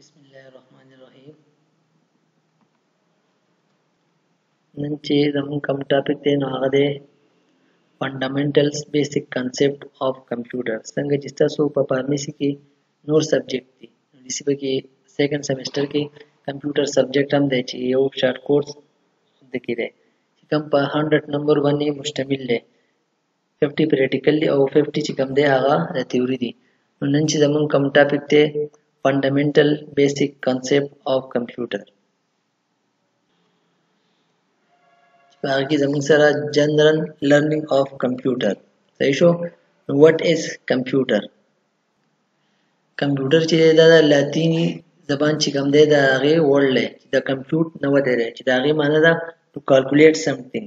بسم الله الرحمن الرحیم نن چې زموږ کوم ټاپک دی نو هغه دی فندامنټلز بیسیک کنسپټ اف کمپیوټر څنګه چې تاسو په فارمیسي کې نور سبجیکټ دي نو دسی به کې سیکنډ سمستر کې کمپیوټر سبجیکټ هم دی چې یو شارټ کورس د کې دی چې کوم په 100 نمبر باندې مشتمل دی 50 پریکټیکل دی او 50 چې کوم دی هغه د تیوري دی نو نن چې زمون کوم ټاپک دی فندامنټل بیسیک کانسپټ اف کمپیوټر هغه کې زمون سره جنرال لرنینګ اف کمپیوټر صحیح شو وات از کمپیوټر کمپیوټر چې دا لاتینی زبان چې کوم دی دا هغه ورډ لې د کمپیوټ نه ودرې چې دا هغه معنی ده ټو کالکولیټ سمثینګ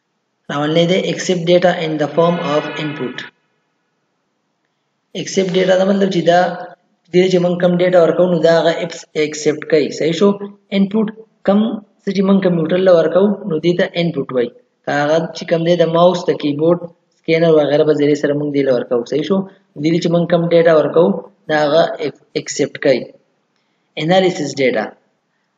راولنې ده ایکسپټ ډیټا ان د فارم اف انپوټ ایکسپټ ډیټا دا مطلب چې دا دې چې مونږ کم ډیټا ورکو نو دا هغه ایکسپټ کوي صحیح شو انپوټ کم څه چې مونږ کمپیوټر له ورکو نو دې ته انپوټ وایي هغه چې کم دی د ماوس د کیبورډ سکینر وغیرہ په ذریعہ سره مونږ دې له ورکو صحیح شو دې چې مونږ کم ډیټا ورکو دا هغه ایکسپټ کوي انالیسس ډیټا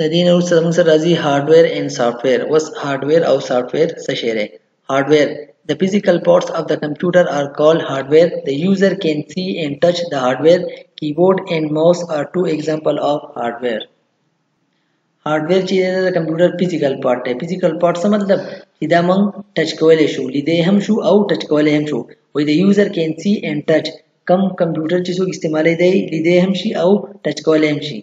د دې نه وروسته زموږ سره راځي هارډویر اینډ سافټویر اوس هارډویر او سافټویر څه شی دی هارډویر د فزیکل پارټس اف د کمپیوټر ار کال هارډویر د یوزر کین سی اینډ ټچ د هارډویر کیبورډ اینډ ماوس ار ټو ایگزامپل اف هارډویر هارډویر چې د کمپیوټر فزیکل پارټ دی فزیکل پارټ څه مطلب چې دا موږ ټچ کولای شو لیدې هم شو او ټچ کولای هم شو وای د یوزر کین سی اینډ ټچ کم کمپیوټر چې څوک استعمالي دی لیدې هم شي او ټچ کولای هم شي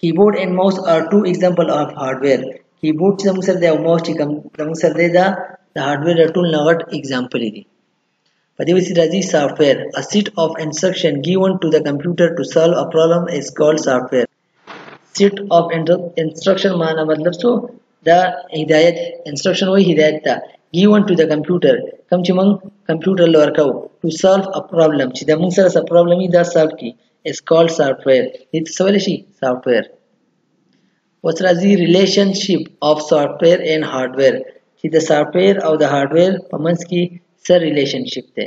کیبورډ اینڈ ماوس آر ټو ایگزامپل اف هارډویر کیبورډ چې موږ سره دی او ماوس چې کوم موږ سره دی دا د هارډویر ټول نه غټ ایگزامپل دي په دې وسیله راځي سافټویر ا سیټ اف انسټرکشن ګیون ټو د کمپیوټر ټو سالو ا پرابلم از کالډ سافټویر سیټ اف انسټرکشن معنا مطلب څه دا هدایت انسټرکشن وای هدایت ته given to the computer کوم چې موږ کمپیوټر لور کو to solve a problem چې دا موږ سره څه پرابلم دا سالو کی is called software دې څه ویل شي software اوس راځي ریلیشنشپ اف سافټویر اینڈ هارډویر چې د سافټویر او د هارډویر په منځ کې سر ریلیشنشپ دی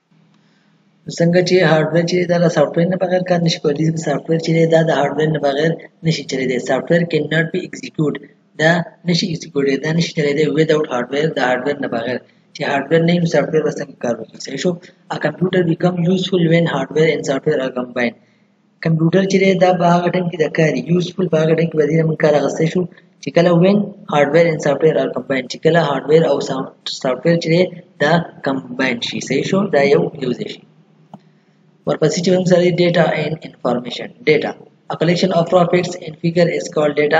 څنګه چې هارډویر چې دا له سافټویر نه بغیر کار نشي کولی ځکه سافټویر چې دا د هارډویر نه بغیر نشي چلیدای سافټویر کین ناټ بی ایگزیکیوټ دا نشي ایگزیکیوټ دا نشي چلیدای وداوټ هارډویر د هارډویر نه بغیر چې هارډویر نه یو سافټویر به څنګه کار وکړي صحیح شو ا کمپیوټر بیکم یوزفل وین هارډویر اینډ سافټویر ار کمباین کمپیوټر چې دی دا په هغه ټایم کې د کار یوزفل په هغه ټایم کې به دې موږ کار اخیستی شو چې کله وین هارډویر ان سافټویر آر کمباین چې کله هارډویر او سافټویر چې دا کمباین شي صحیح شو دا یو یو ځای شي ورپسې چې موږ سره ډیټا ان انفارمیشن ډیټا A collection of raw facts and figure is called data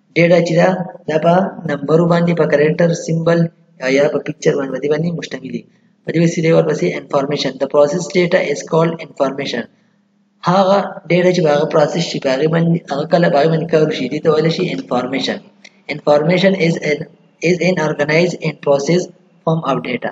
ډیټا چې دا دا په نمبرو باندې په کریکټر سیمبل یا په پکچر باندې دی باندې مشتملي په دې وسیله ورپسې انفارمیشن د پروسس ډیټا از کالډ انفارمیشن هغه ډیټا چې هغه پروسس شي هغه باندې هغه کله هغه باندې کار شي دي ته ویل شي انفارمیشن انفارمیشن از ان از ان ارګنایز ان پروسس فارم اف ډیټا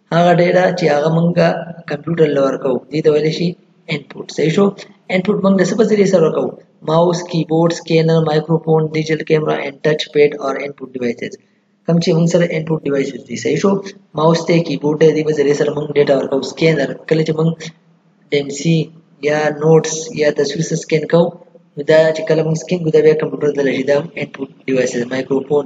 هغه ډیټا چې هغه مونږه کمپیوټر لور کوو دې ته ویل شي انپوټ صحیح شو انپوټ مونږ د څه په ذریعه سره کوو ماوس کیبورډ سکینر مایکروفون ډیجیټل کیمرا اینډ ټچ پیډ اور انپوټ ډیوایسز کوم چې مونږ سره انپوټ ډیوایسز دي صحیح شو ماوس ته کیبورډ ته دې په ذریعه سره مونږ ډیټا ورکو سکینر کله چې مونږ ډیمسی یا نوټس یا تصویر سکین کوو دا چې کله مونږ سکین کوو دا بیا کمپیوټر ته لږی دا انپوټ ډیوایسز مایکروفون